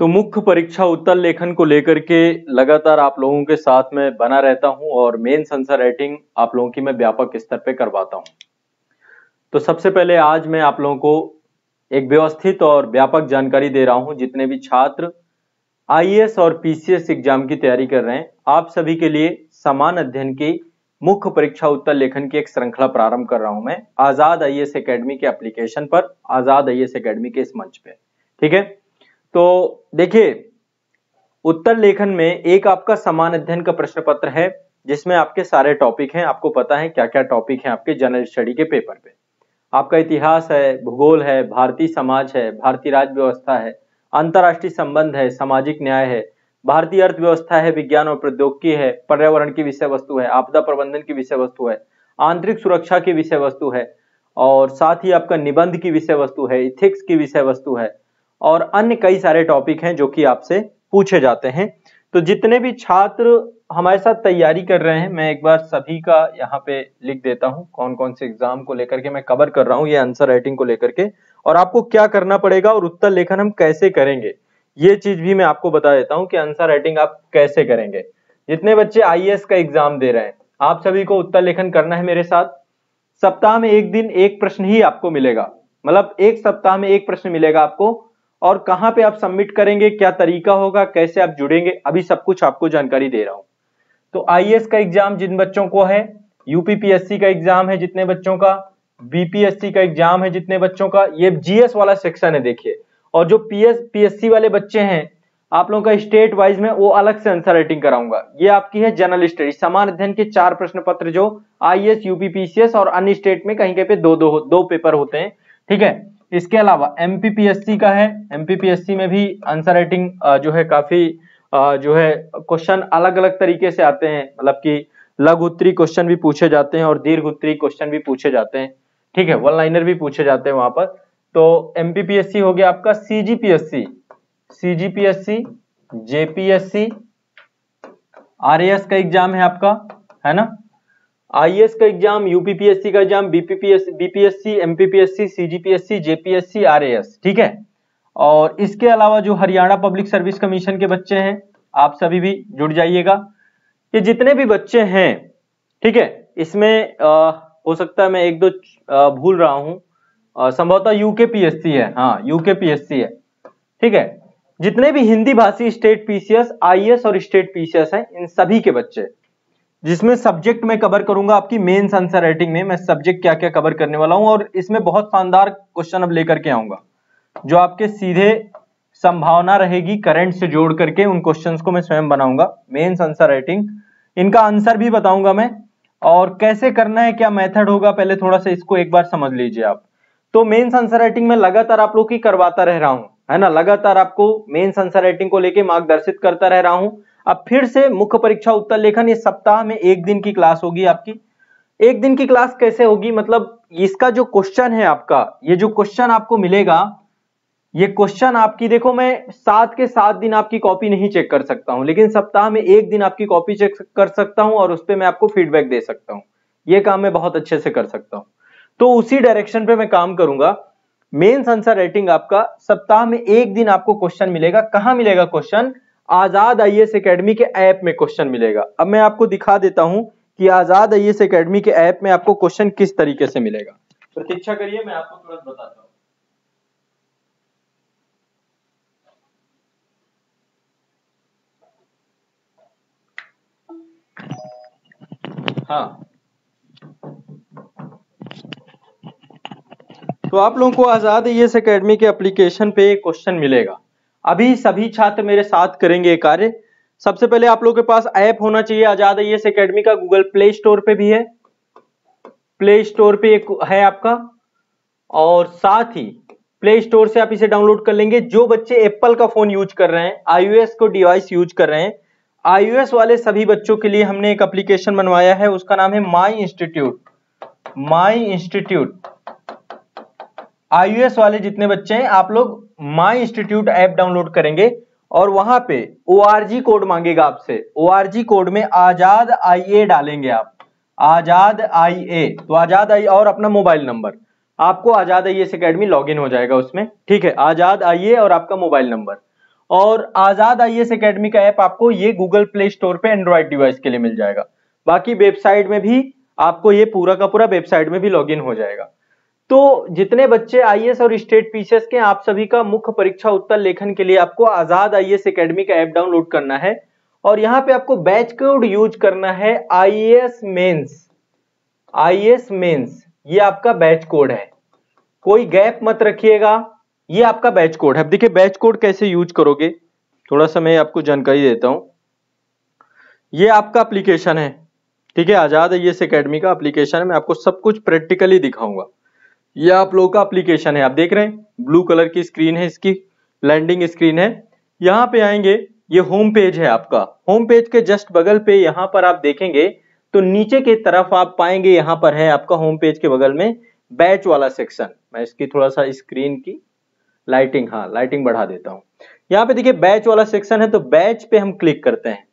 तो मुख्य परीक्षा उत्तर लेखन को लेकर के लगातार आप लोगों के साथ में बना रहता हूँ और मेन आंसर राइटिंग आप लोगों की मैं व्यापक स्तर पे करवाता हूँ। तो सबसे पहले आज मैं आप लोगों को एक व्यवस्थित और व्यापक जानकारी दे रहा हूँ, जितने भी छात्र आईएएस और पीसीएस एग्ज़ाम की तैयारी कर रहे हैं। आप सभी के लिए समान अध्ययन की मुख्य परीक्षा उत्तर लेखन की एक श्रृंखला प्रारंभ कर रहा हूँ मैं, आज़ाद आईएएस एकेडमी के एप्लीकेशन पर, आज़ाद आईएएस एकेडमी के इस मंच पे। ठीक है? तो देखिए, उत्तर लेखन में एक आपका समान अध्ययन का प्रश्न पत्र है, जिसमें आपके सारे टॉपिक हैं। आपको पता है क्या क्या टॉपिक हैं आपके जनरल स्टडी के पेपर पे। आपका इतिहास है, भूगोल है, भारतीय समाज है, भारतीय राज्य व्यवस्था है, अंतर्राष्ट्रीय संबंध है, सामाजिक न्याय है, भारतीय अर्थव्यवस्था है, विज्ञान और प्रौद्योगिकी है, पर्यावरण की विषय वस्तु है, आपदा प्रबंधन की विषय वस्तु है, आंतरिक सुरक्षा की विषय वस्तु है, और साथ ही आपका निबंध की विषय वस्तु है इथिक्स की विषय वस्तु है और अन्य कई सारे टॉपिक हैं जो कि आपसे पूछे जाते हैं। तो जितने भी छात्र हमारे साथ तैयारी कर रहे हैं, मैं एक बार सभी का यहाँ पे लिख देता हूँ कौन कौन से एग्ज़ाम को लेकर के मैं कवर कर रहा हूँ, ये आंसर राइटिंग को लेकर के। और आपको क्या करना पड़ेगा और उत्तर लेखन हम कैसे करेंगे, ये चीज़ भी मैं आपको बता देता हूँ कि आंसर राइटिंग आप कैसे करेंगे। जितने बच्चे आईएएस का एग्ज़ाम दे रहे हैं, आप सभी को उत्तर लेखन करना है मेरे साथ। सप्ताह में एक दिन एक प्रश्न ही आपको मिलेगा मतलब एक सप्ताह में एक प्रश्न मिलेगा आपको और कहाँ पे आप सबमिट करेंगे, क्या तरीका होगा, कैसे आप जुड़ेंगे, अभी सब कुछ आपको जानकारी दे रहा हूँ। तो आई का एग्ज़ाम जिन बच्चों को है यूपीपीएससी का एग्ज़ाम है जितने बच्चों का बीपीएससी का एग्ज़ाम है जितने बच्चों का, ये जीएस वाला सेक्शन है देखिए। और जो पीएस पीएससी वाले बच्चे हैं, आप लोगों का स्टेट वाइज में वो अलग से आंसर राइटिंग कराऊँगा। ये आपकी है जनरल स्टडी समान अध्ययन के चार प्रश्न पत्र जो आई एस यूपीपीसीएस और अन्य स्टेट में कहीं कहीं पे दो दो दो पेपर होते हैं, ठीक है? इसके अलावा एमपीपीएससी का है। एमपीपीएससी में भी आंसर राइटिंग जो है काफ़ी जो है क्वेश्चन अलग अलग तरीके से आते हैं। मतलब कि लघु उत्तरी क्वेश्चन भी पूछे जाते हैं और दीर्घ उत्तरी क्वेश्चन भी पूछे जाते हैं। ठीक है वन लाइनर भी पूछे जाते हैं वहाँ पर। तो एमपीपीएससी हो गया आपका सीजीपीएससी सीजीपीएससी जेपीएससी आरएएस का एग्ज़ाम है आपका, है ना? आईएएस का एग्ज़ाम यूपीपीएससी का exam BPPS BPSC MPPSC CGPSC JPSC RAS ठीक है? और इसके अलावा जो हरियाणा पब्लिक सर्विस कमीशन के बच्चे हैं आप सभी भी जुड़ जाइएगा। ये जितने भी बच्चे हैं ठीक है इसमें आ, हो सकता है मैं एक दो आ, भूल रहा हूँ। संभवतः यूके पीएससी है हाँ यूके पीएससी है ठीक है? जितने भी हिंदी भाषी स्टेट पीसीएस आईएएस और स्टेट पीसीएस हैं इन सभी के बच्चे। जिसमें सब्जेक्ट में कवर करूँगा आपकी मेन आंसर राइटिंग में, मैं सब्जेक्ट क्या क्या कवर करने वाला हूँ और इसमें बहुत शानदार क्वेश्चन अब लेकर के आऊँगा, जो आपके सीधे संभावना रहेगी करंट से जोड़ करके उन क्वेश्चंस को मैं स्वयं बनाऊँगा मेन आंसर राइटिंग इनका आंसर भी बताऊँगा मैं, और कैसे करना है, क्या मेथड होगा, पहले थोड़ा सा इसको एक बार समझ लीजिए आप। तो मेन आंसर राइटिंग में लगातार आप लोग की करवाता रह रहा हूँ, है ना? लगातार आपको मेन आंसर राइटिंग को लेके मार्गदर्शित करता रह रहा हूँ अब फिर से मुख्य परीक्षा उत्तर लेखन, ये सप्ताह में एक दिन की क्लास होगी आपकी। एक दिन की क्लास कैसे होगी? मतलब इसका जो क्वेश्चन है आपका, ये जो क्वेश्चन आपको मिलेगा, ये क्वेश्चन आपकी, देखो मैं सात के सात दिन आपकी कॉपी नहीं चेक कर सकता हूँ, लेकिन सप्ताह में एक दिन आपकी कॉपी चेक कर सकता हूँ और उस पर मैं आपको फीडबैक दे सकता हूँ। ये काम मैं बहुत अच्छे से कर सकता हूँ। तो उसी डायरेक्शन पे मैं काम करूँगा। मेन आंसर राइटिंग आपका, सप्ताह में एक दिन आपको क्वेश्चन मिलेगा। कहाँ मिलेगा question Azad I S academy के ऐप में क्वेश्चन मिलेगा। अब मैं आपको दिखा देता हूँ कि आज़ाद आई एस अकेडमी के ऐप में आपको क्वेश्चन किस तरीके से मिलेगा। प्रतीक्षा करिए, मैं आपको तुरंत बताता हूँ। हाँ। तो आप लोगों को आज़ाद आईएएस अकेडमी के एप्लीकेशन पे क्वेश्चन मिलेगा। अभी सभी छात्र मेरे साथ करेंगे कार्य। सबसे पहले आप लोगों के पास ऐप होना चाहिए, आज़ाद आई एस अकेडमी का, गूगल प्ले स्टोर पे भी है। प्ले स्टोर पे एक है आपका। और साथ ही प्ले स्टोर से आप इसे डाउनलोड कर लेंगे। जो बच्चे एप्पल का फ़ोन यूज़ कर रहे हैं, आईओएस को डिवाइस यूज़ कर रहे हैं, आईओएस वाले सभी बच्चों के लिए हमने एक एप्लीकेशन बनवाया है। उसका नाम है माई इंस्टीट्यूट। My institute. आईयूएस वाले जितने बच्चे हैं, आप लोग माई इंस्टीट्यूट ऐप डाउनलोड करेंगे और वहाँ पे ओआरजी कोड मांगेगा आपसे। ओ कोड में आज़ाद आईए डालेंगे आप। आज़ाद आईए तो आज़ाद आई और अपना मोबाइल नंबर। आपको Azad I S academy log हो जाएगा उसमें। ठीक है, आज़ाद आइए और आपका मोबाइल नंबर। और आज़ाद आई एस अकेडमी का ऐप आपको ये गूगल प्ले स्टोर पे एंड्रॉइड डिवाइस के लिए मिल जाएगा। बाकी वेबसाइट में भी आपको ये पूरा का पूरा वेबसाइट में भी लॉगिन हो जाएगा। तो जितने बच्चे आईएएस और स्टेट पीसीएस के आप सभी का मुख्य परीक्षा, उत्तर, लेखन के लिए आपको आज़ाद आईएएस एकेडमी का ऐप डाउनलोड करना है। और यहाँ पे आपको बैच कोड यूज़ करना है आईएएस मेंस आईएएस मेंस ये आपका बैच कोड है। कोई गैप मत रखिएगा, ये आपका बैच कोड है। अब देखिए बैच कोड कैसे यूज़ करोगे? थोड़ा सा मैं आपको जानकारी देता हूँ। ये आपका एप्लीकेशन है। ठीक है, आज़ाद है ये अकेडमी का एप्लीकेशन है। मैं आपको सब कुछ प्रैक्टिकली दिखाऊँगा। ये आप लोगों का एप्लीकेशन है। आप देख रहे हैं ब्लू कलर की स्क्रीन है इसकी लैंडिंग स्क्रीन है। यहाँ पे आएँगे, ये होम पेज है आपका। होम पेज के जस्ट बगल पे यहाँ पर आप देखेंगे तो नीचे की तरफ़ आप पाएँगे यहाँ पर है आपका होम पेज के बगल में बैच वाला सेक्शन मैं इसकी थोड़ा सा स्क्रीन की लाइटिंग हाँ लाइटिंग बढ़ा देता हूँ। यहाँ पे देखिए बैच वाला सेक्शन है तो बैच पे हम क्लिक करते हैं।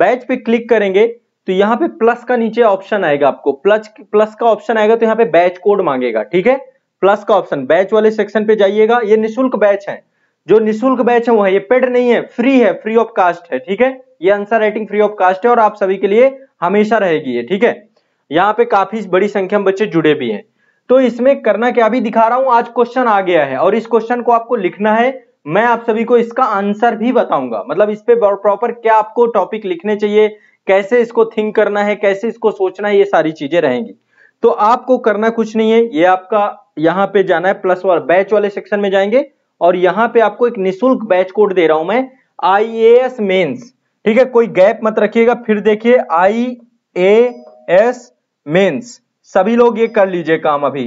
बैच पे क्लिक करेंगे तो यहाँ पे प्लस का नीचे ऑप्शन आएगा आपको। प्लस प्लस का ऑप्शन आएगा तो यहाँ पे बैच कोड मांगेगा, ठीक है? प्लस का ऑप्शन, बैच वाले सेक्शन पे जाइएगा, ये निशुल्क बैच है। जो निशुल्क बैच है, वो है, ये पेड नहीं है, फ्री है, फ्री ऑफ़ कास्ट है, ठीक है? ये answer writing free of cost है और आप सभी के लिए हमेशा रहेगी ये, ठीक है? यहाँ पे काफ़ी बड़ी संख्या में बच्चे जुड़े भी हैं। तो इसमें करना क्या भी दिखा रहा हूँ, आज क्वेश्चन आ गया है और इस क्वेश्चन को आपको लिखना है, मैं आप सभी को इसका आंसर भी बताऊँगा। मतलब इस पे प्रॉपर क्या आपको टॉपिक लिखने चाहिए, कैसे इसको थिंक करना है, कैसे इसको सोचना है, ये सारी चीज़ें रहेंगी। तो आपको करना कुछ नहीं है, ये आपका यहाँ पे जाना है प्लस वाला बैच वाले सेक्शन में जाएँगे और यहाँ पे आपको एक निशुल्क बैच कोड दे रहा हूँ मैं आई ए एस मेन्स ठीक है, कोई गैप मत रखिएगा, फिर देखिए आई ए एस मेन्स सभी लोग ये कर लीजिए काम अभी।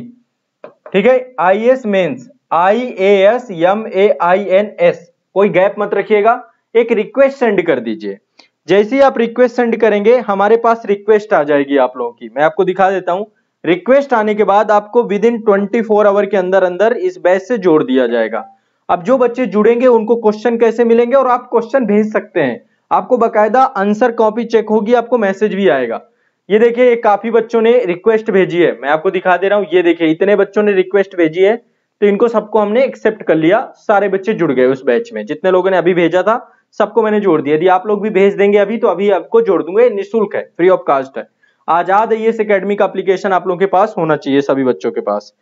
ठीक है I S mains I A S M A I N S कोई गैप मत रखिएगा, एक रिक्वेस्ट सेंड कर दीजिए। जैसे ही आप रिक्वेस्ट सेंड करेंगे, हमारे पास रिक्वेस्ट आ जाएगी आप लोगों की। मैं आपको दिखा देता हूँ। रिक्वेस्ट आने के बाद आपको within twenty four hour के अंदर अंदर इस बैच से जोड़ दिया जाएगा। अब जो बच्चे जुड़ेंगे, उनको क्वेश्चन कैसे मिलेंगे और आप क्वेश्चन भेज सकते हैं। आपको बकायदा आंसर कॉपी चेक होगी, आपको मैसेज भी आएगा। ये देखिए, ये काफ़ी बच्चों ने रिक्वेस्ट भेजी है। मैं आपको दिखा दे रहा हूँ, ये देखिए, इतने बच्चों ने रिक्वेस्ट भेजी है तो इनको सबको हमने एक्सेप्ट कर लिया। सारे बच्चे जुड़ गए उस बैच में। जितने लोगों ने अभी भेजा था, सबको मैंने जोड़ दिया। यदि आप लोग भी भेज देंगे अभी तो अभी आपको जोड़ दूँगा। निःशुल्क है फ्री ऑफ़ कास्ट है। आज़ाद है, ये एकेडमी का एप्लीकेशन आप लोगों के पास होना चाहिए, सभी बच्चों के पास।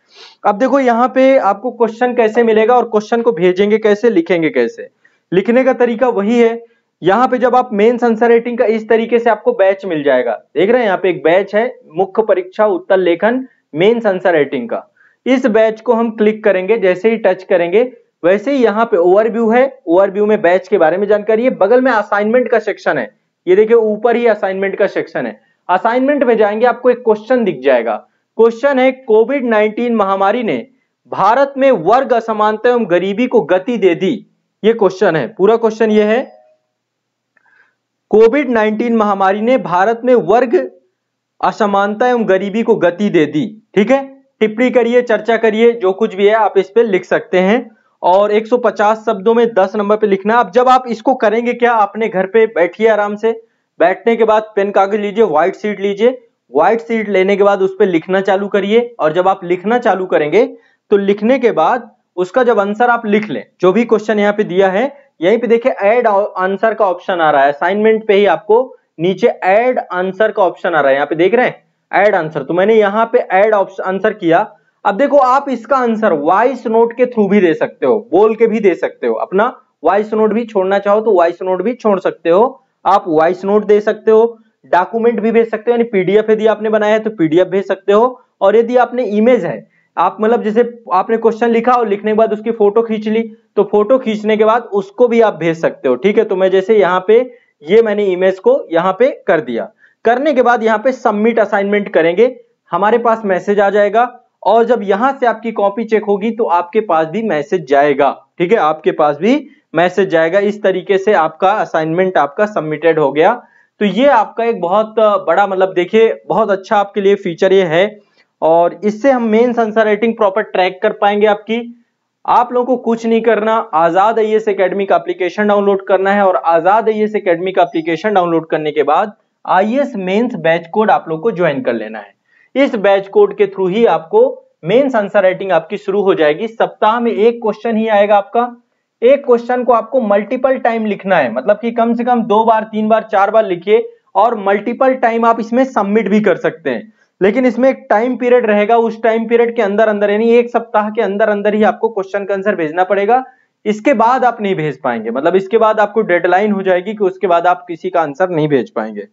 अब देखो, यहाँ पे आपको क्वेश्चन कैसे मिलेगा और क्वेश्चन को भेजेंगे कैसे, लिखेंगे कैसे? लिखने का तरीका वही है। यहाँ पे जब आप मेन आंसर रेटिंग का इस तरीके से आपको बैच मिल जाएगा। देख रहे हैं, यहाँ पे एक बैच है, मुख्य परीक्षा, उत्तर लेखन मेन आंसर रेटिंग का। इस बैच को हम क्लिक करेंगे, जैसे ही टच करेंगे, वैसे ही यहाँ पे ओवरव्यू है। ओवरव्यू में बैच के बारे में जानकारी है। बगल में असाइनमेंट का सेक्शन है। ये देखिए, ऊपर ही असाइनमेंट का सेक्शन है। असाइनमेंट में जाएँगे, आपको एक क्वेश्चन दिख जाएगा। क्वेश्चन है कोविड 19 महामारी ने भारत में वर्ग असमानता एवं गरीबी को गति दे दी। ये क्वेश्चन है। पूरा क्वेश्चन ये है। कोविड 19 महामारी ने भारत में वर्ग असमानता एवं गरीबी को गति दे दी। ठीक है? टिप्पणी करिए, चर्चा करिए, जो कुछ भी है आप इस पर लिख सकते हैं। और 150 शब्दों में 10 नंबर पे लिखना। अब जब आप इसको करेंगे, क्या अपने घर पे बैठिए आराम से? बैठने के बाद पेन कागज़ लीजिए व्हाइट सीट लीजिए। व्हाइट सीट लेने के बाद उस पर लिखना चालू करिए और जब आप लिखना चालू करेंगे तो लिखने के बाद उसका जब आंसर आप लिख लें, जो भी क्वेश्चन यहाँ पे दिया है, यहीं पे देखिए ऐड आंसर का ऑप्शन आ रहा है। असाइनमेंट पे ही आपको नीचे ऐड आंसर का ऑप्शन आ रहा है। यहाँ पे देख रहे हैं? ऐड आंसर तो मैंने यहाँ पे ऐड आंसर किया। अब देखो, आप इसका आंसर वॉइस नोट के थ्रू भी दे सकते हो, बोल के भी दे सकते हो। अपना वॉइस नोट भी छोड़ना चाहो तो वॉइस नोट भी छोड़ सकते हो। आप वॉइस नोट दे सकते हो डॉक्यूमेंट भी भेज सकते हो, यानी पीडीएफ यदि आपने बनाया है तो पीडीएफ भेज सकते हो, और यदि आपने इमेज है, आप मतलब जैसे आपने क्वेश्चन लिखा और लिखने के बाद उसकी फ़ोटो खींच ली तो फ़ोटो खींचने के बाद उसको भी आप भेज सकते हो, ठीक है? तो मैं जैसे यहाँ पे, ये मैंने इमेज को यहाँ पे कर दिया। करने के बाद यहाँ पे सबमिट असाइनमेंट करेंगे, हमारे पास मैसेज आ जाएगा, और जब यहाँ से आपकी कॉपी चेक होगी तो आपके पास भी मैसेज जाएगा, ठीक है? आपके पास भी मैसेज जाएगा। इस तरीके से आपका असाइनमेंट आपका सबमिटेड हो गया। तो ये आपका एक बहुत बड़ा मतलब देखिए, बहुत अच्छा आपके लिए फीचर ये है। और इससे हम main answer writing proper track कर पाएँगे आपकी। आप लोगों को कुछ नहीं करना। आज़ाद आई एस अकेडमी का एप्लीकेशन डाउनलोड करना है और आज़ाद आई एस अकेडमी का एप्लीकेशन डाउनलोड करने के बाद I S mains batch code आप लोग को ज्वाइन कर लेना है। इस बैच कोड के थ्रू ही आपको मेन्स आंसर राइटिंग आपकी शुरू हो जाएगी। सप्ताह में एक क्वेश्चन ही आएगा आपका। एक क्वेश्चन को आपको मल्टीपल टाइम लिखना है। मतलब कि कम से कम दो बार, तीन बार, चार बार लिखिए और मल्टीपल टाइम आप इसमें सबमिट भी कर सकते हैं। लेकिन इसमें एक टाइम पीरियड रहेगा। उस टाइम पीरियड के अंदर अंदर, यानी एक सप्ताह के अंदर अंदर ही आपको क्वेश्चन का आंसर भेजना पड़ेगा। इसके बाद आप नहीं भेज पाएँगे। मतलब इसके बाद आपको डेडलाइन हो जाएगी कि उसके बाद आप किसी का आंसर नहीं भेज पाएँगे।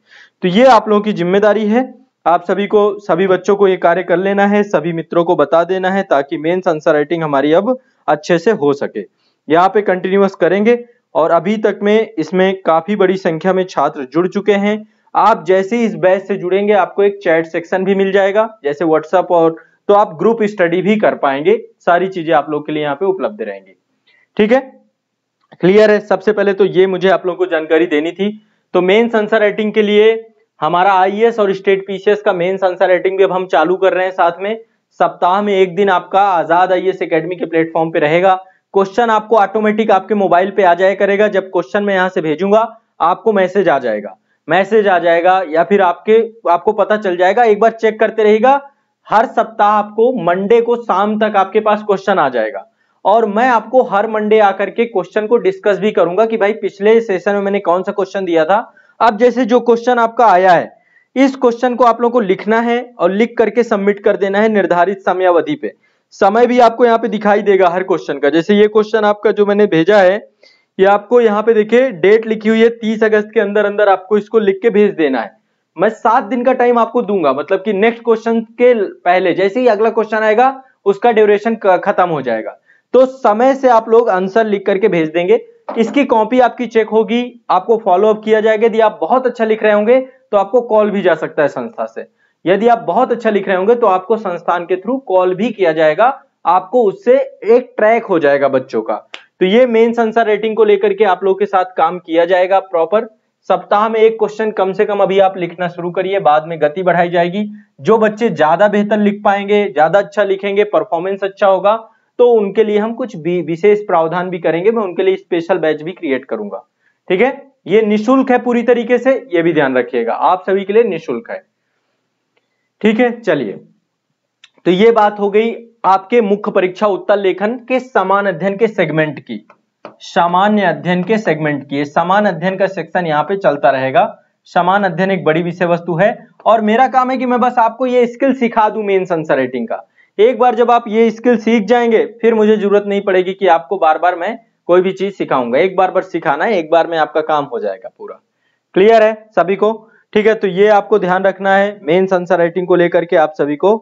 तो ये आप लोगों की ज़िम्मेदारी है। आप सभी को, सभी बच्चों को ये कार्य कर लेना है। सभी मित्रों को बता देना है ताकि मेन्स आंसर राइटिंग हमारी अब अच्छे से हो सके। यहाँ पे कंटिन्यूस करेंगे और अभी तक में इसमें काफ़ी बड़ी संख्या में छात्र जुड़ चुके हैं। आप जैसे ही इस बैच से जुड़ेंगे, आपको एक चैट सेक्शन भी मिल जाएगा, जैसे व्हाट्सअप और तो आप ग्रुप स्टडी भी कर पाएँगे। सारी चीज़ें आप लोग के लिए यहाँ पे उपलब्ध रहेंगी। ठीक है? क्लियर है? सबसे पहले तो ये मुझे आप लोगों को जानकारी देनी थी। तो मेन आंसर राइटिंग के लिए हमारा आईएएस और स्टेट पीसीएस का मेन आंसर राइटिंग भी अब हम चालू कर रहे हैं साथ में। सप्ताह में एक दिन आपका आज़ाद आईएएस एकेडमी के प्लेटफॉर्म पे रहेगा। क्वेश्चन आपको ऑटोमेटिक आपके मोबाइल पे आ जाया करेगा। जब क्वेश्चन मैं यहाँ से भेजूँगा, आपको मैसेज आ जाएगा। मैसेज आ जाएगा या फिर आपके, आपको पता चल जाएगा। एक बार चेक करते रहेगा हर सप्ताह आपको मंडे को शाम तक आपके पास क्वेश्चन आ जाएगा। और मैं आपको हर मंडे आकर के क्वेश्चन को डिस्कस भी करूँगा कि भाई पिछले सेशन में मैंने कौन सा क्वेश्चन दिया था। अब जैसे जो क्वेश्चन आपका आया है, इस क्वेश्चन को आप लोगों को लिखना है और लिख करके सबमिट कर देना है निर्धारित समयावधि पे। समय भी आपको यहाँ पे दिखाई देगा हर क्वेश्चन का। जैसे ये क्वेश्चन आपका जो मैंने भेजा है, ये आपको यहाँ पे देखिए डेट लिखी हुई है, तीस अगस्त के अंदर अंदर आपको इसको लिख के भेज देना है। मैं सात दिन का टाइम आपको दूँगा मतलब कि नेक्स्ट क्वेश्चन के पहले, जैसे ही अगला क्वेश्चन आएगा, उसका ड्यूरेशन खत्म हो जाएगा। तो समय से आप लोग आंसर लिख करके भेज देंगे। इसकी कॉपी आपकी चेक होगी, आपको फॉलोअप किया जाएगा। यदि आप बहुत अच्छा लिख रहे होंगे तो आपको कॉल भी जा सकता है संस्था से। यदि आप बहुत अच्छा लिख रहे होंगे तो आपको संस्थान के थ्रू कॉल भी किया जाएगा। आपको उससे एक ट्रैक हो जाएगा बच्चों का। तो ये मेन संसार रेटिंग को लेकर के आप लोगों के साथ काम किया जाएगा प्रॉपर सप्ताह में एक क्वेश्चन कम से कम अभी आप लिखना शुरू करिए, बाद में गति बढ़ाई जाएगी। जो बच्चे ज़्यादा बेहतर लिख पाएँगे, ज़्यादा अच्छा लिखेंगे परफॉर्मेंस अच्छा होगा तो उनके लिए हम कुछ विशेष प्रावधान भी करेंगे। मैं उनके लिए स्पेशल बैच भी क्रिएट करूँगा। ठीक है? ये निशुल्क है पूरी तरीके से, ये भी ध्यान रखिएगा। आप सभी के लिए निशुल्क है। ठीक है, चलिए। तो ये बात हो गई आपके मुख्य परीक्षा उत्तर लेखन के समान अध्ययन के सेगमेंट की। सामान्य अध्ययन के सेगमेंट की। समान अध्ययन का सेक्शन यहाँ पे चलता रहेगा। समान अध्ययन एक बड़ी विषय वस्तु है और मेरा काम है कि मैं बस आपको ये स्किल सिखा दूँ मेन संसर रेटिंग का। एक बार जब आप ये स्किल सीख जाएँगे, फिर मुझे ज़रूरत नहीं पड़ेगी कि आपको बार बार मैं कोई भी चीज़ सिखाऊँगा। एक बार बार सिखाना है, एक बार में आपका काम हो जाएगा पूरा। क्लियर है सभी को? ठीक है तो ये आपको ध्यान रखना है। मेन संसर राइटिंग को लेकर के आप सभी को